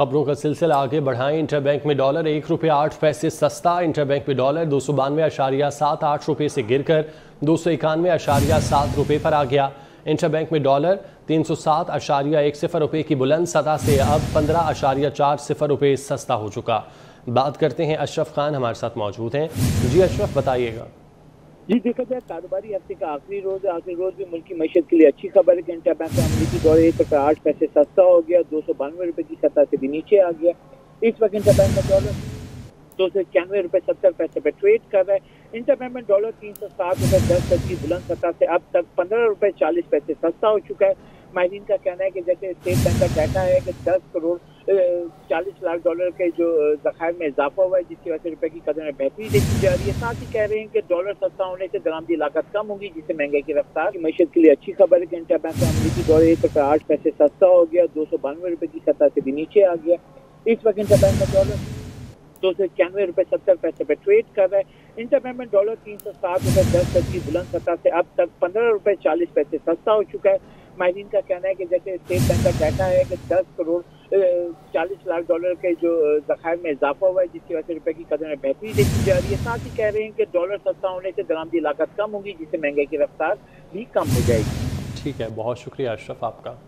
खबरों का सिलसिला आगे बढ़ाएँ। इंटरबैंक में डॉलर एक रुपये आठ पैसे सस्ता। इंटरबैंक में डॉलर दो सौ बानवे अशारिया सात आठ रुपये से गिरकर दो सौ इक्यानवे अशारिया सात रुपये पर आ गया। इंटरबैंक में डॉलर तीन सौ सात अशारिया एक सिफर रुपये की बुलंद सतह से अब पंद्रह अशारिया चार सिफर रुपये सस्ता हो चुका। बात करते हैं अशरफ खान हमारे साथ मौजूद हैं। जी अशरफ, बताइएगा। जी, देखा जाए, कारोबारी हफ़्ते का आखिरी रोज आखिरी रोज भी मुल्क की मीशत के लिए अच्छी खबर है। कि इंटर बैंक अमरीकी दौरे, एक सौ आठ पैसे सस्ता हो गया, दो सौ बानवे रुपये की सतह से भी नीचे आ गया। इस वक्त इंटर बैंक का डॉलर दो सौ इक्यानवे रुपये सत्तर पैसे पर ट्रेड कर रहा है। इंटर बैंक में डॉलर तीन सौ सात रुपये दस पैसे बुलंद सतह से अब तक पंद्रह रुपये चालीस पैसे सस्ता हो चुका है। माहरीन का कहना है कि जैसे स्टेट बैंक का डाटा है कि दस करोड़ चालीस लाख डॉलर के जो जखायर में इजाफा हुआ है, जिसकी वजह से रुपए की कदर में बेहतरी देखी जा रही है। साथ ही कह रहे हैं कि डॉलर सस्ता होने से दरामदी लागत कम होगी, जिससे महँगाई की रफ्तार, मीशत के लिए अच्छी खबर है कि इंटर बैंक अमरीकी दौर एक रुपये आठ पैसे सस्ता हो गया, दो सौ बानवे रुपए की सतह से भी नीचे आ गया। इस वक्त इंटर बैंक का डॉलर दो सौ इक्यानवे रुपये सत्तर पैसे पे ट्रेड कर रहा है। इंटर बैंक में डॉलर तीन सौ सात रुपये दस पैसे की बुलंद सतह से अब तक पंद्रह रुपये चालीस पैसे सस्ता हो चुका है। माहरीन का कहना है कि जैसे स्टेट बैंक का डाटा है कि दस करोड़ चालीस लाख डॉलर के जो जखायर में इजाफा हुआ है, जिसकी वजह से रुपए की कदर में बेहतरी देखी जा रही है। साथ ही कह रहे हैं कि डॉलर सस्ता होने से दरामदी लागत कम होगी, जिससे महँगाई की रफ्तार भी कम हो जाएगी। ठीक है, बहुत शुक्रिया अशरफ आपका।